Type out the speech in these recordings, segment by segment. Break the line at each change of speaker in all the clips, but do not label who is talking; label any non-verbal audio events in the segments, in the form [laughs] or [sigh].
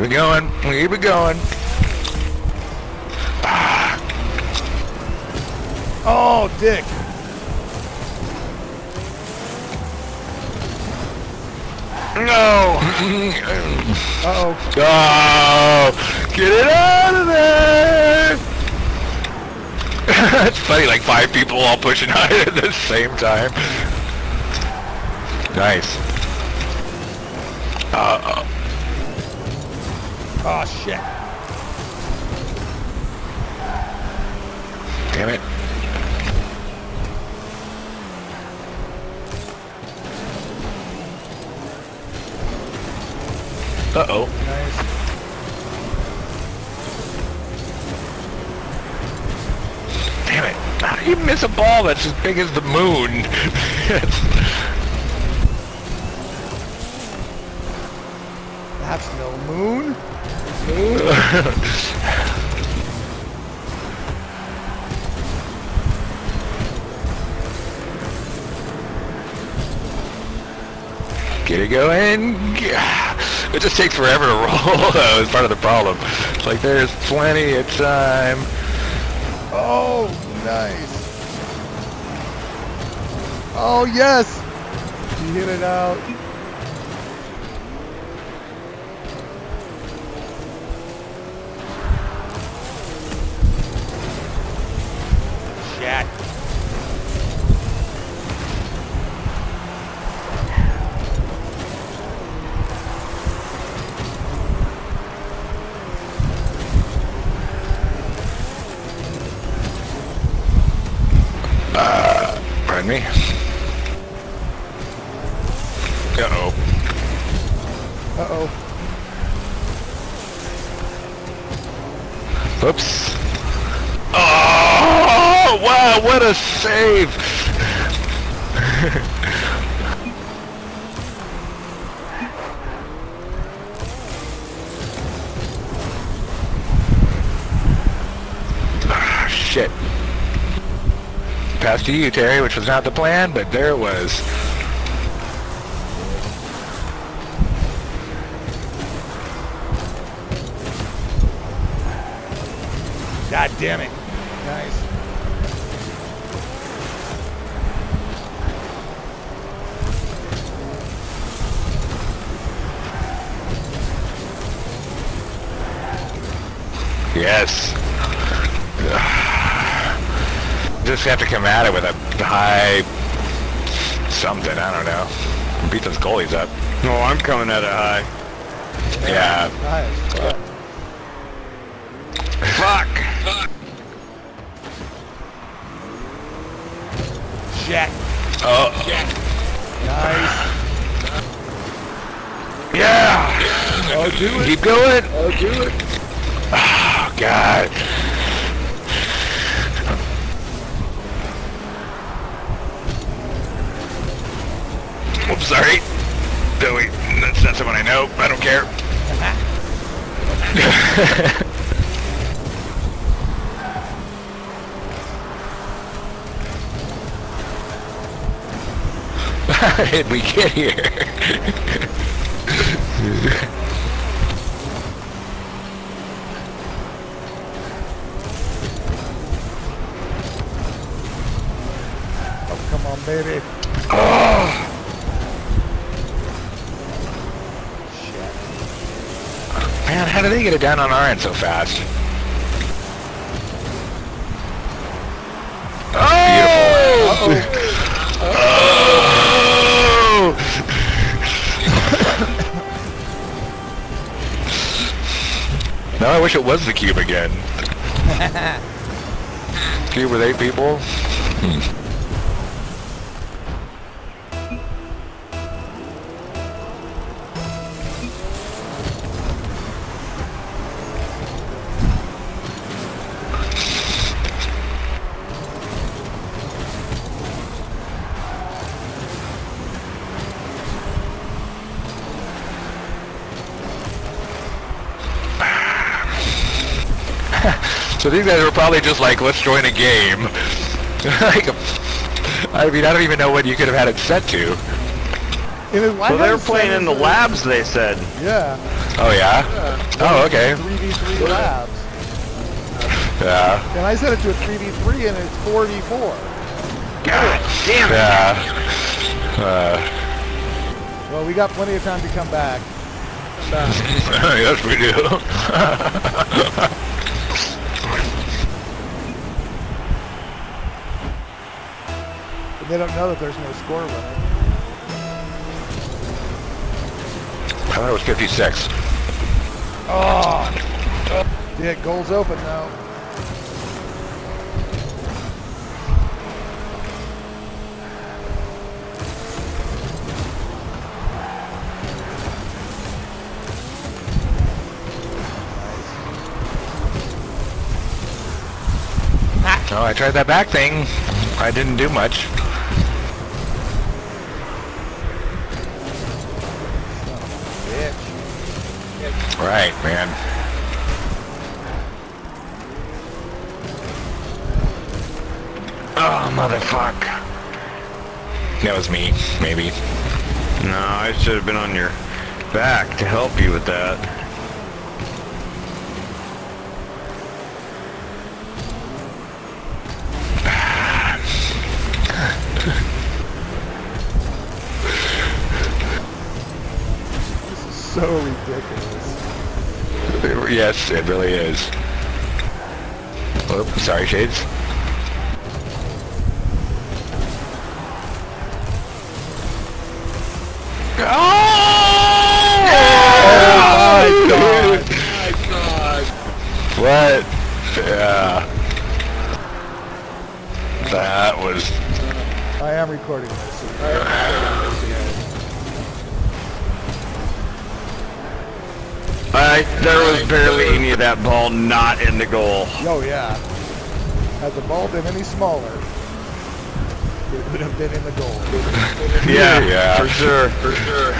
Keep it going. Keep it going.
Oh, dick.
no!
Uh-oh.
Oh! Get it out of there! [laughs] it's funny, like five people all pushing [laughs] on it at the same time. Nice. Uh,
Oh, Ah, shit.
damn it. Uh-oh.
Nice.
Damn it. How do you miss a ball that's as big as the moon? [laughs]
That's no moon.
Get it going. It just takes forever to roll, [laughs] though, is part of the problem. It's like there's plenty of time.
Oh, nice. Oh, yes. You hit it out.
Me. Uh-oh.
Uh-oh.
Whoops. Oh, wow, what a save. [laughs] Ah, shit. Pass to you, Terry, which was not the plan, but there it was.
God damn it. Nice.
Yes. Just have to come at it with a high something, I don't know. Beat those goalies up.
No, I'm coming at it high.
Yeah.
Nice. Yeah.
Fuck!
Shit.
Oh.
Nice.
Yeah!
Oh, do it.
Keep going!
Oh, do it.
Oh, God. Sorry. No, wait, that's not someone I know. I don't care. [laughs] How did we get here?
Oh, come on, baby.
Oh,
Shit.
man, how did they get it down on our end so fast? Oh! Oh! [laughs] now I wish it was the cube again. [laughs] cube with eight people? Hmm. So these guys were probably just like, let's join a game. [laughs] like, I mean, I don't even know what you could have had it set to.
In his,
Well, they're playing in the labs, they said.
Yeah.
Oh yeah. Oh okay.
3v3 labs.
Yeah.
And I set it to a 3v3 and it's 4v4.
God damn it.
Yeah. Uh,
Well, we got plenty of time to come back. [laughs]
yes, we do. [laughs]
they don't know that there's no score limit.
I thought it was 56.
Oh! Yeah, goal's open now.
Oh, I tried that back thing. I didn't do much. Right, man. Oh, motherfuck. That was me, maybe.
No, I should have been on your back to help you with that. [sighs] [laughs]
so ridiculous. [laughs]
Yes, it really is. Oh, sorry, Shades.
Oh, oh! my
god! What? Yeah. That was...
I am recording this. [sighs]
I, there was barely any of that ball not in the goal.
Oh yeah. Had the ball been any smaller, it would have been in the goal. [laughs]
Yeah,
Yeah.
for sure, for sure.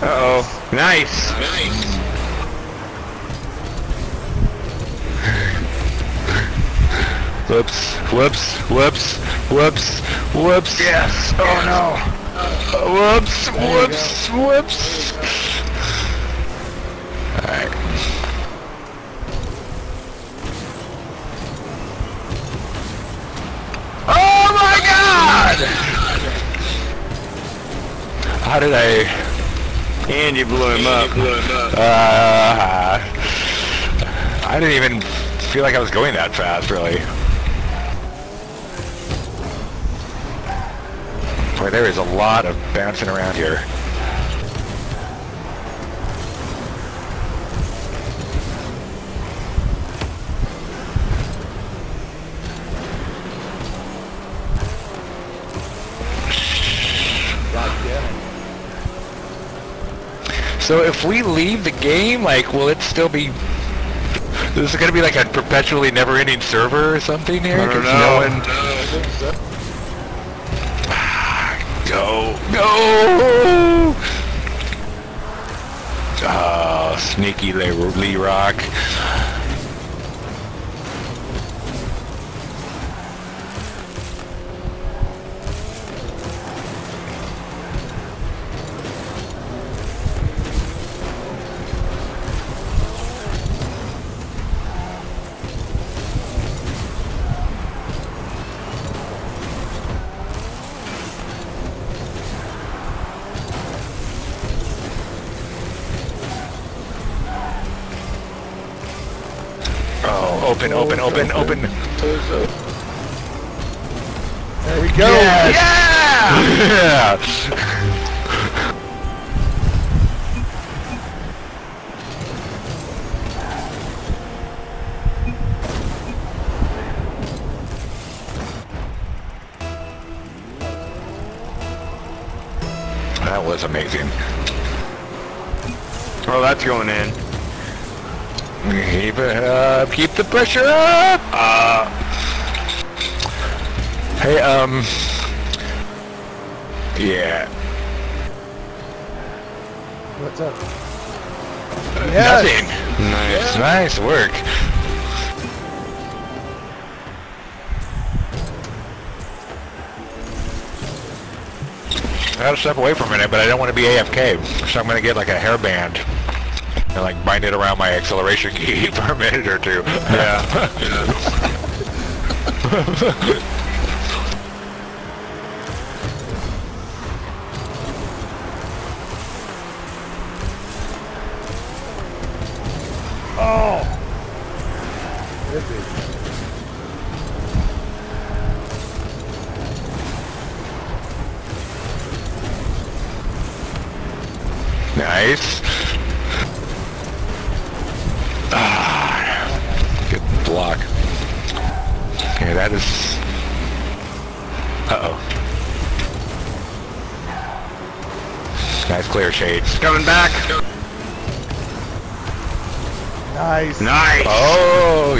Uh-oh. Nice. Nice. [laughs]
Whoops, whoops, whoops, whoops, whoops.
Yes. Oh no.
Whoops, whoops, whoops. Alright. Oh my god! How did I...
And you blew him up.
Uh, I didn't even feel like I was going that fast, really. Boy, there is a lot of bouncing around here.
God damn it.
So if we leave the game, like, will it still be... This is going to be like a perpetually never-ending server or something here?
I don't
'Cause
know.
No one... Go! Go! Oh, ah, sneaky Lee Rock. Open, open, open, open.
There we go.
Yes! Yeah! That was amazing.
Oh, that's going in.
Keep it up. Keep the pressure up. Uh, hey, um. Yeah.
What's up? Yes.
Nothing.
Nice.
Nice work. I gotta step away for a minute, but I don't want to be AFK, so I'm gonna get like a hairband and like bind it around my acceleration key [laughs] for a minute or two.
Yeah.
Oh! [laughs]
Ah, good block. Okay, that is. Uh oh. Nice clear shades.
Coming back.
Nice.
Nice.
Oh,